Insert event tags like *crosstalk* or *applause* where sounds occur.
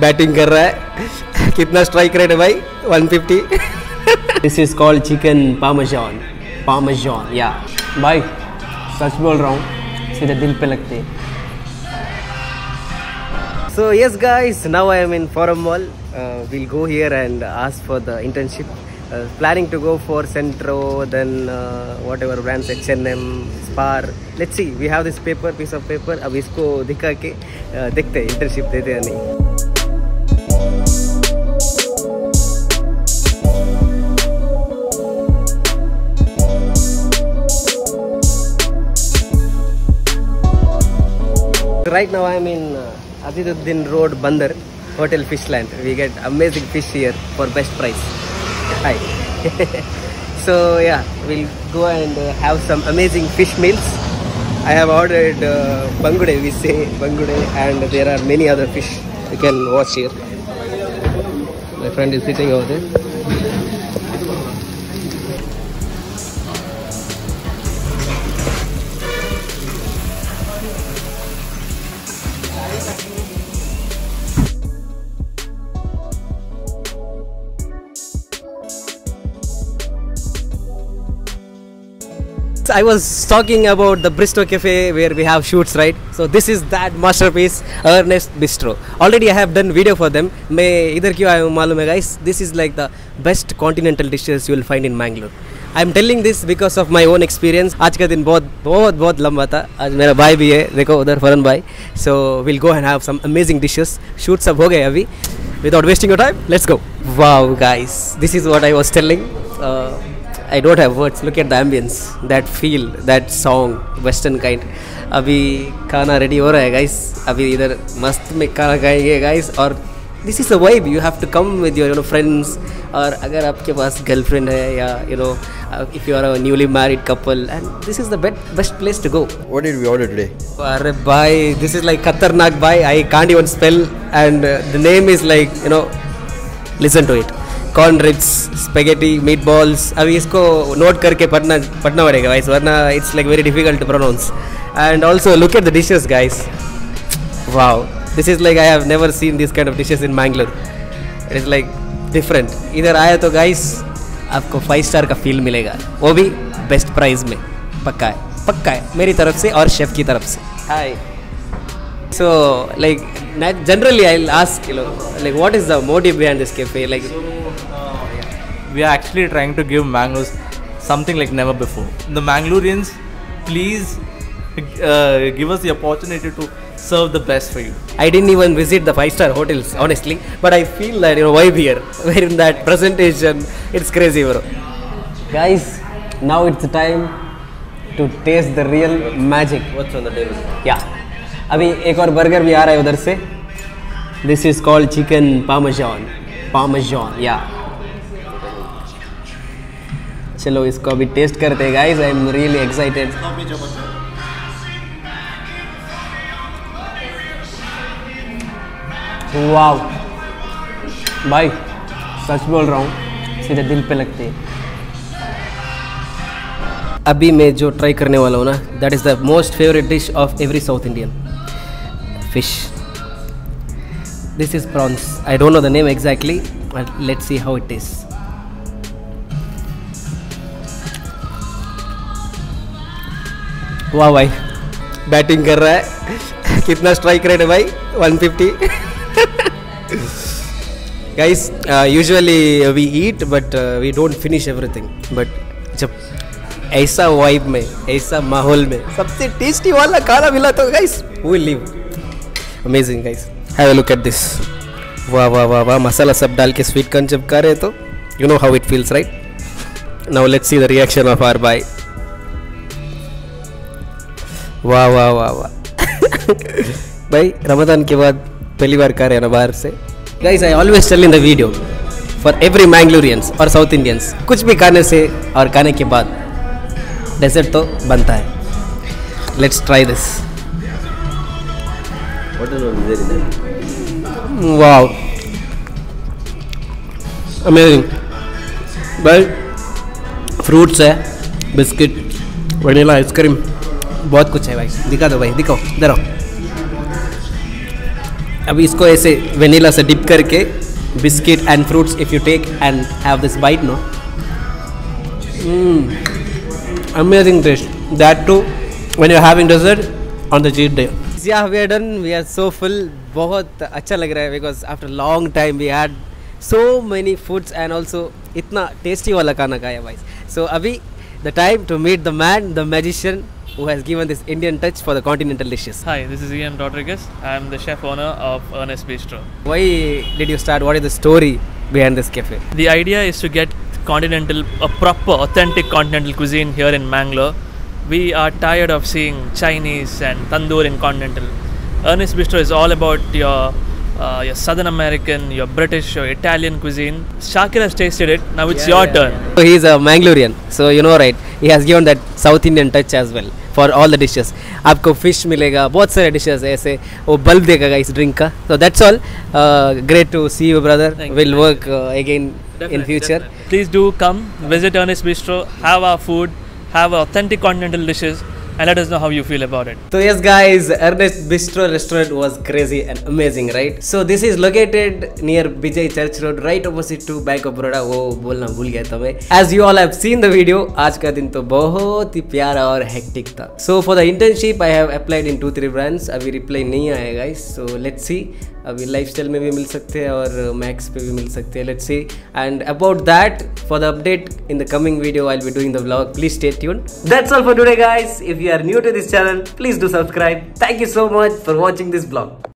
Batting कर रहा है। *laughs* कितना स्ट्राइक रेट है भाई? 150 दिस इज़ कॉल्ड चिकन पामजॉन पामजॉन या भाई, सच बोल रहा हूँ, सीधे दिल पे लगते so yes guys now I am in Forum Mall will go here and ask for the internship planning to go for Centro then whatever brands H N M Spar let's we have this paper piece of paper अब इसको दिखा के uh, देखते हैं internship देते या नहीं। Right now I am in uh, Aziduddin Road, Bandar, Hotel Fishland. We get amazing fish here for best price. Hi. *laughs* so yeah, we'll go and uh, have some amazing fish meals. I have ordered uh, bangude, we say bangude, and there are many other fish you can watch here. My friend is sitting over there. I was talking about the Bristow Cafe where we have shoots, right? So this is that masterpiece, Ernest Bistro. Already I have done video for them. मैं इधर क्यों आया हूँ मालूम है guys? This is like the best continental dishes you will find in Mangalore. I am telling this because of my own experience आज का दिन बहुत बहुत बहुत लंबा था आज मेरा भाई भी है देखो उधर फरन भाई so will go and have some amazing dishes shoot सब हो गए अभी without wasting your time let's go wow guys this is what I was telling I don't have words. Look at the ambience, that feel, that song, western kind. अभी खाना ready हो रहा है guys अभी इधर मस्त में खाना खाएँगे गाइस और this is a vibe you have to come with your you know friends और अगर आपके पास गर्लफ्रेंड है या you know if you are a newly married couple and this is the best best place to go What did we order today? अरे भाई this is like खतरनाक भाई. I can't even spell and the name is like you know listen to it corn ribs spaghetti meatballs अभी इसको note करके पढ़ना पढ़ना पड़ेगा गाइस वरना it's like very difficult to pronounce and also look at the dishes guys wow this is like I have never seen this kind of dishes in Mangalore it is like different इधर आया तो guys आपको five star का feel मिलेगा। वो भी best price में। पक्का है। पक्का है। मेरी तरफ़ से और शेफ की तरफ़ से। So, like, nat- generally, I'll ask, you know, like, what is the motive behind this we are actually trying to give Mangalore something like never before. The Mangaloreans, please uh, give us the opportunity to serve the best for you. I didn't even visit the five-star hotels, honestly, but I feel that, you know, vibe here, where *laughs* in that presentation, it's crazy, bro. Guys, now it's the time to taste the real magic. What's on the table? Yeah. अभी एक और burger भी आ रहा है उधर से this is called chicken पामजॉन पामजॉन या चलो इसको अभी टेस्ट करते हैं guys I am really excited wow भाई, सच बोल रहा हूँ, सीधे दिल पे लगते हैं। अभी मैं जो ट्राई करने वाला हूँ ना that is the most favourite dish of every South Indian fish this is prawns I don't know the name exactly let's see how it is वाह भाई। बैटिंग कर रहा है। कितना स्ट्राइक रेट है भाई? 150 guys usually we eat but we don't finish everything but जब ऐसा वाइब में, ऐसा माहौल में सबसे टेस्टी वाला खाना मिला तो guys will live amazing guys have a look at this वाह वाह वाह वाह, मसाला सब डाल के स्वीट कॉर्न जब खा रहे तो you know how it feels right now let's see the reaction of our by वाह वाह वाह वाह। भाई रमज़ान के बाद पहली बार खा रहे हैं ना बाहर से। Guys I always tell in the video for every Mangalorians और साउथ इंडियंस कुछ भी खाने से और खाने के बाद डेजर्ट तो बनता है। Let's try this? Wow amazing भाई फ्रूट्स है बिस्किट वनीला आइसक्रीम बहुत कुछ है भाई। दिखा दो भाई, दिखाओ, इधर आओ। अब इसको ऐसे वेनिला से डिप करके biscuit and fruits if you take and have this bite no amazing taste that too when you having dessert on the cheat day या we are done we are so full बहुत अच्छा लग रहा है because after long time we had so many foods and also इतना tasty वाला खाना खाया भाई। सो अभी the time to meet the man the magician who has given this Indian touch for the continental dishes Hi, this is Ian Rodriguez. I am the chef owner of Ernest Bistro. why did you start what is the story behind this cafe The idea is to get continental, a proper, authentic continental cuisine here in Mangalore. We are tired of seeing Chinese and tandoor in continental. Ernest Bistro is all about your uh, your Southern American, your British, your Italian cuisine. Shakir has tasted it. Now it's your turn. So he is a Mangalorean, so you know right. He has given that South Indian touch as well for all the dishes आपको fish मिलेगा बहुत सारे dishes है ऐसे। वो bulb देगा इस drink का। So that's all great to see you brother will work again in future please do come visit Arnis Bistro have our food have authentic continental dishes and let us know how you feel about it. So yes guys, Ernest Bistro restaurant was crazy and amazing, right? So this is located near Bijay Church Road, right opposite to Bank of Baroda. वो बोलना भूल गया था मैं. As you all have seen the video, आज का दिन तो बहुत ही प्यारा और hectic था. So for the internship, I have applied in two three brands. अभी reply नहीं आया guys. So let's see. अभी लाइफ स्टाइल में भी मिल सकते हैं और मैक्स पे भी मिल सकते हैं let's see and about that for the update in the coming video I be doing the blog please stay tune that's all for today guys if you are new to this channel please do subscribe thank you so much for watching this blog